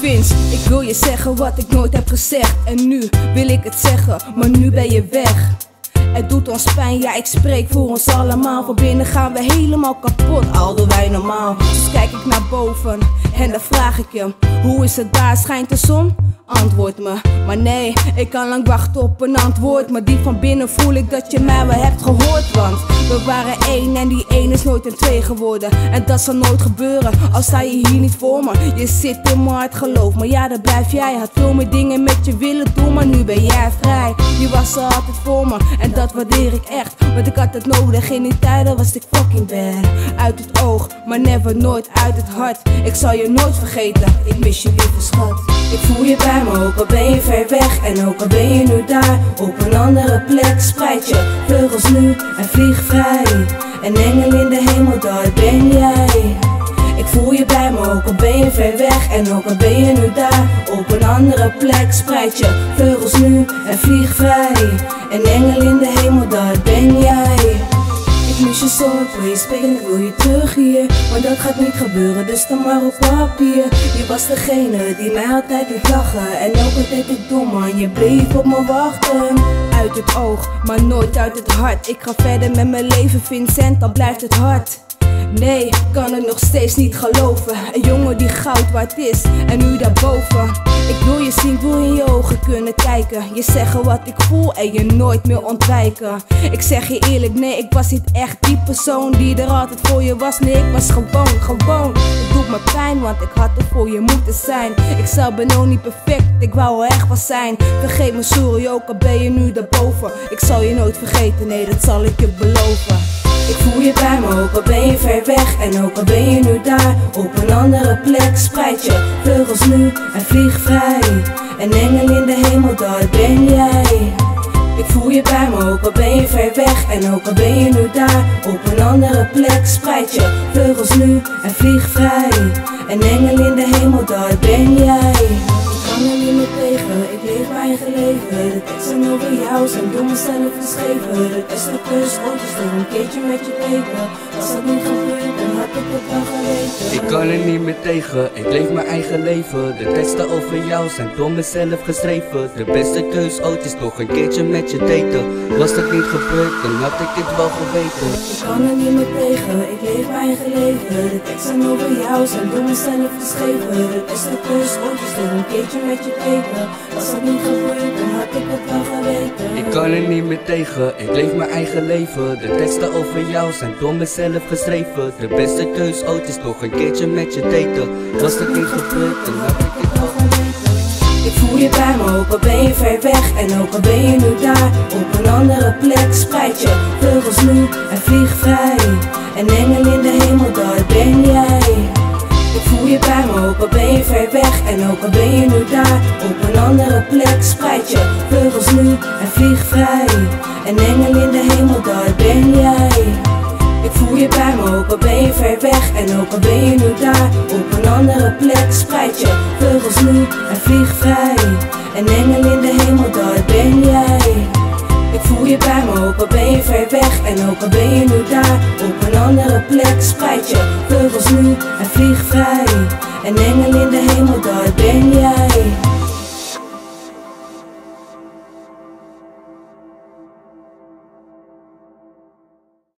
Vince, ik wil je zeggen wat ik nooit heb gezegd. En nu wil ik het zeggen, maar nu ben je weg. Het doet ons pijn, ja ik spreek voor ons allemaal Van binnen gaan we helemaal kapot, al doen wij normaal Dus kijk ik naar boven en dan vraag ik je Hoe is het daar, schijnt de zon? Antwoord me, maar nee, ik kan lang wachten op een antwoord. Maar diep van binnen voel ik dat je mij wel hebt gehoord. Want we waren één en die één is nooit een twee geworden. En dat zal nooit gebeuren, al sta je hier niet voor me. Je zit in mijn hart, geloof maar ja dat blijf jij. Had veel meer dingen met je willen doen, maar nu ben jij vrij. Je was er altijd voor me en dat waardeer ik echt. Want ik had het nodig in die tijden was ik fucking bad. Uit het oog, maar never nooit uit het hart. Ik zal je nooit vergeten, ik mis je lieve schat Ik voel je bij me, ook al ben je ver weg. En ook al ben je nu daar, op een andere plek Spreid je. Vleugels nu en vlieg vrij. Een engel in de hemel, daar ben jij. Ik voel je bij me, ook al ben je ver weg. En ook al ben je nu daar, op een andere plek Spreid je. Vleugels nu en vlieg vrij. Een engel in de hemel, jij Mis je zo, ik wil je terug hier Maar dat gaat niet gebeuren, dus dan maar op papier. Je was degene die mij altijd liet lachen En al deed ik dom man, je bleef op me wachten. Uit het oog, maar nooit uit het hart. Ik ga verder met mijn leven, Vincent, dan blijft het hard Nee, kan het nog steeds niet geloven. Een jongen die goud waard is en nu daarboven. Ik wil je zien, wil in je ogen kunnen kijken. Je zeggen wat ik voel en je nooit meer ontwijken. Ik zeg je eerlijk, nee, ik was niet echt die persoon die er altijd voor je was. Nee, ik was gewoon, gewoon. Het doet me pijn, want ik had er voor je moeten zijn. Ik ben ook niet perfect, ik wou er echt wat zijn. Vergeet me, sorry, ook al ben je nu daarboven. Ik zal je nooit vergeten, nee, dat zal ik je beloven. Ik voel je bij me, ook al ben je ver weg. En ook al ben je nu daar, op een andere plek Spreid je. Vleugels nu en vlieg vrij. Een engel in de hemel, daar ben jij. Ik voel je bij me, ook al ben je ver weg. En ook al ben je nu daar, op een andere plek Spreid je. Vleugels nu en vlieg vrij. Een engel in de hemel, daar ben jij eigen leven De teksten over jou zijn door mezelf geschreven. De beste is door een keertje met je leven. Als dat niet gebeurt, ik kan er niet meer tegen, ik leef mijn eigen leven. De teksten over jou zijn door mezelf geschreven. De beste keus ooit is nog een keertje met je daten. Was dat niet gebeurd, dan had ik het wel geweten. Ik kan er niet meer tegen, ik leef mijn eigen leven. De teksten over jou zijn door mezelf geschreven. De beste keus ooit is door een keertje met je daten. Was dat niet gebeurd, kan er niet meer tegen, ik leef mijn eigen leven. De teksten over jou zijn door mezelf geschreven. De beste keus ooit is nog een keertje met je daten. Was dat niet gebeurd, dan ik het geweten ik voel je bij me, ook al ben je ver weg. En ook al ben je nu daar, op een andere plek Spreid je. Vleugels nu en vlieg vrij. Een engel in de hemel, daar ben jij. Ik voel je bij me, ook al ben je ver weg. En ook al ben je nu daar, op een andere plek Spreid je Een engel in de hemel, daar ben jij. Ik voel je bij me, ook al ben je ver weg. En ook al ben je nu daar, op een andere plek Spreid je vleugels nu en vlieg vrij. Een engel in de hemel, daar ben jij. Ik voel je bij me, ook al ben je ver weg. En ook al ben je nu daar, op een andere plek Spreid je vleugels nu en vlieg vrij. Een engel in de